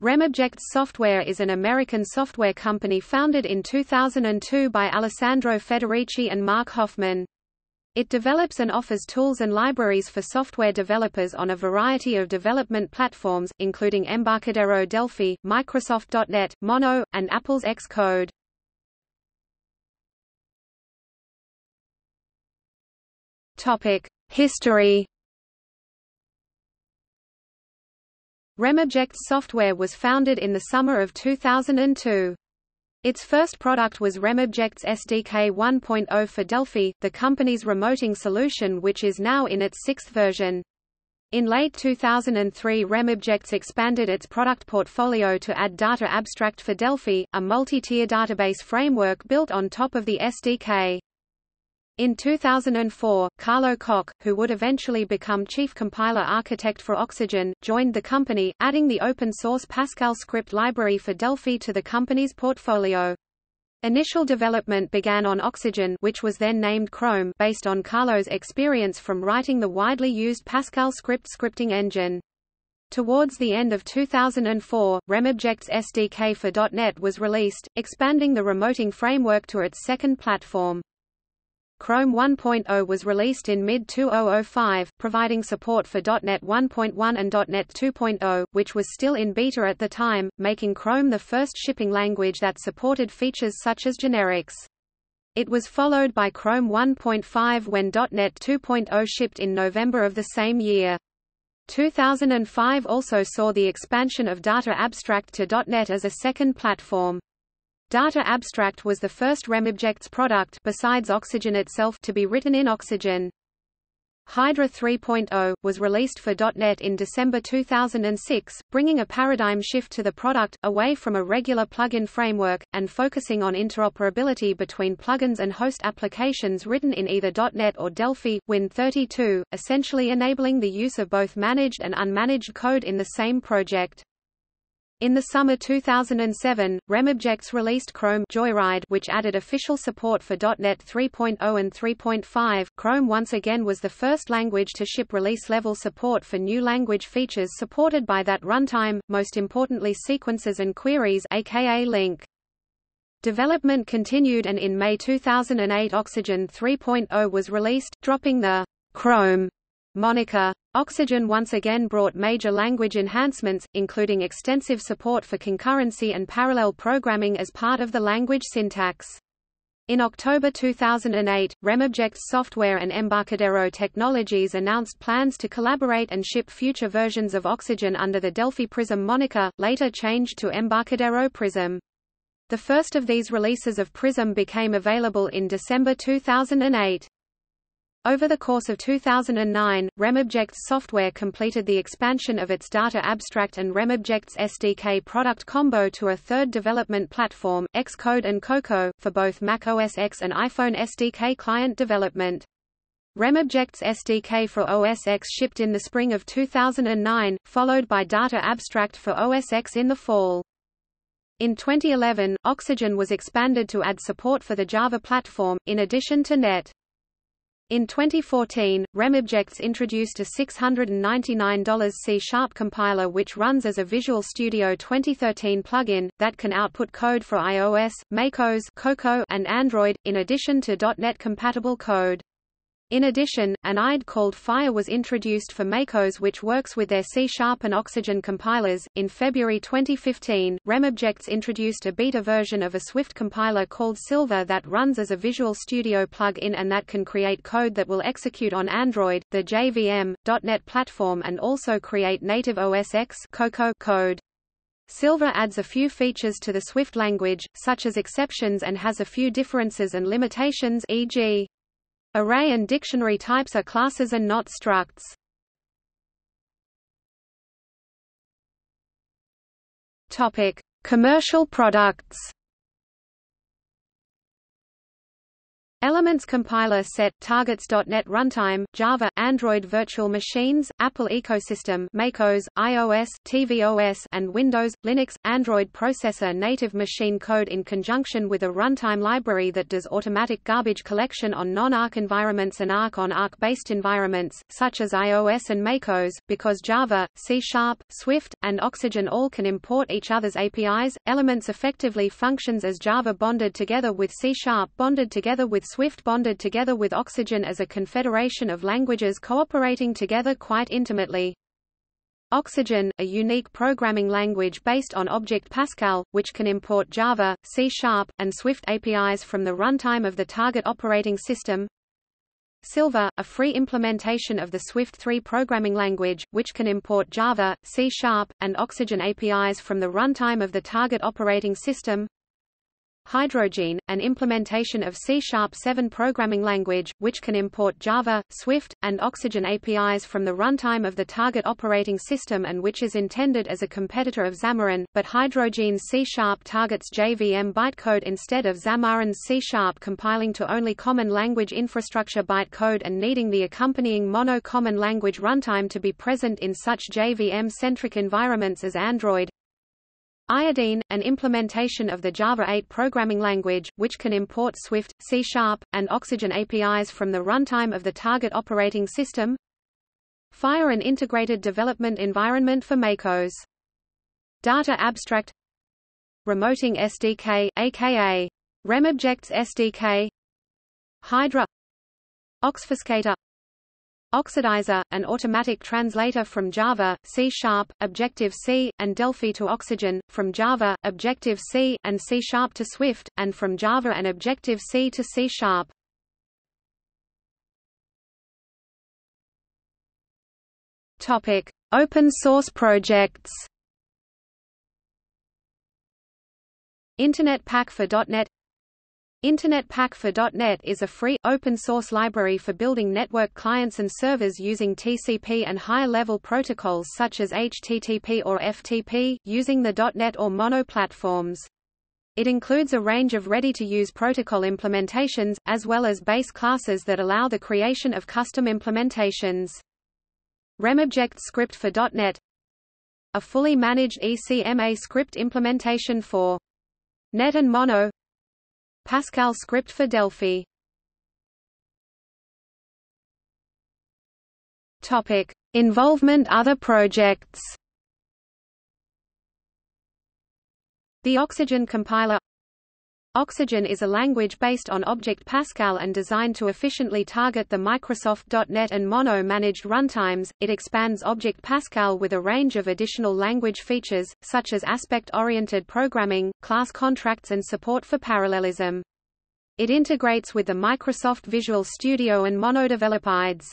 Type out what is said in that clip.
RemObjects Software is an American software company founded in 2002 by Alessandro Federici and Marc Hoffman. It develops and offers tools and libraries for software developers on a variety of development platforms, including Embarcadero Delphi, Microsoft.NET, Mono, and Apple's Xcode. History RemObjects software was founded in the summer of 2002. Its first product was RemObjects SDK 1.0 for Delphi, the company's remoting solution which is now in its sixth version. In late 2003 RemObjects expanded its product portfolio to add Data Abstract for Delphi, a multi-tier database framework built on top of the SDK. In 2004, Carlo Koch, who would eventually become chief compiler architect for Oxygene, joined the company, adding the open-source Pascal script library for Delphi to the company's portfolio. Initial development began on Oxygene which was then named Chrome based on Carlo's experience from writing the widely used Pascal script scripting engine. Towards the end of 2004, RemObjects SDK for .NET was released, expanding the remoting framework to its second platform. Chrome 1.0 was released in mid-2005, providing support for .NET 1.1 and .NET 2.0, which was still in beta at the time, making Chrome the first shipping language that supported features such as generics. It was followed by Chrome 1.5 when .NET 2.0 shipped in November of the same year. 2005 also saw the expansion of Data Abstract to .NET as a second platform. Data Abstract was the first RemObjects product besides Oxygene itself to be written in Oxygene. Hydra 3.0, was released for .NET in December 2006, bringing a paradigm shift to the product, away from a regular plugin framework, and focusing on interoperability between plugins and host applications written in either .NET or Delphi, Win32, essentially enabling the use of both managed and unmanaged code in the same project. In the summer 2007, RemObjects released Chrome Joyride which added official support for .NET 3.0 and 3.5. Chrome once again was the first language to ship release-level support for new language features supported by that runtime, most importantly sequences and queries aka LINQ. Development continued and in May 2008 Oxygene 3.0 was released, dropping the Chrome moniker. Oxygene once again brought major language enhancements, including extensive support for concurrency and parallel programming as part of the language syntax. In October 2008, RemObjects Software and Embarcadero Technologies announced plans to collaborate and ship future versions of Oxygene under the Delphi Prism moniker, later changed to Embarcadero Prism. The first of these releases of Prism became available in December 2008. Over the course of 2009, RemObjects software completed the expansion of its Data Abstract and RemObjects SDK product combo to a third development platform, Xcode and Cocoa, for both Mac OS X and iPhone SDK client development. RemObjects SDK for OS X shipped in the spring of 2009, followed by Data Abstract for OS X in the fall. In 2011, Oxygene was expanded to add support for the Java platform, in addition to .NET. In 2014, RemObjects introduced a $699 C-sharp compiler which runs as a Visual Studio 2013 plugin, that can output code for iOS, macOS Cocoa, and Android, in addition to .NET-compatible code. In addition, an IDE called Fire was introduced for macOS which works with their C-sharp and Oxygene compilers. In February 2015, RemObjects introduced a beta version of a Swift compiler called Silver that runs as a Visual Studio plug-in and that can create code that will execute on Android, the JVM, .NET platform and also create native OS X code. Silver adds a few features to the Swift language, such as exceptions and has a few differences and limitations e.g. Array and dictionary types are classes and not structs. Topic: Commercial products. Elements compiler set, targets.NET runtime, Java, Android virtual machines, Apple ecosystem macOS, iOS, tvOS and Windows, Linux, Android processor native machine code in conjunction with a runtime library that does automatic garbage collection on non-ARC environments and ARC on ARC-based environments, such as iOS and macOS, because Java, C Sharp, Swift, and Oxygene all can import each other's APIs, Elements effectively functions as Java bonded together with C Sharp bonded together with Swift bonded together with Oxygene as a confederation of languages cooperating together quite intimately. Oxygene, a unique programming language based on Object Pascal, which can import Java, C Sharp, and Swift APIs from the runtime of the target operating system. Silver, a free implementation of the Swift 3 programming language, which can import Java, C Sharp, and Oxygene APIs from the runtime of the target operating system. Hydrogene, an implementation of C-sharp 7 programming language, which can import Java, Swift, and Oxygene APIs from the runtime of the target operating system and which is intended as a competitor of Xamarin, but Hydrogene's C-sharp targets JVM bytecode instead of Xamarin's C-sharp compiling to only common language infrastructure bytecode and needing the accompanying mono common language runtime to be present in such JVM-centric environments as Android, Iodine, an implementation of the Java 8 programming language, which can import Swift, C Sharp, and Oxygene APIs from the runtime of the target operating system. Fire an integrated development environment for macOS. Data Abstract. Remoting SDK, aka RemObjects SDK Hydra. Oxfuscator Oxidizer, an automatic translator from Java, C Sharp, Objective-C, and Delphi to Oxygene, from Java, Objective-C, and C Sharp to Swift, and from Java and Objective-C to C Sharp. Topic: Open source projects. Internet Pack for .NET Internet Pack for .NET is a free, open-source library for building network clients and servers using TCP and higher-level protocols such as HTTP or FTP, using the .NET or Mono platforms. It includes a range of ready-to-use protocol implementations, as well as base classes that allow the creation of custom implementations. RemObject script for .NET A fully managed ECMAScript implementation for .NET and Mono Pascal script for Delphi. Topic: Involvement other projects. The Oxygene compiler Oxygene is a language based on Object Pascal and designed to efficiently target the Microsoft.NET and Mono managed runtimes. It expands Object Pascal with a range of additional language features, such as aspect-oriented programming, class contracts and support for parallelism. It integrates with the Microsoft Visual Studio and MonoDevelop IDEs.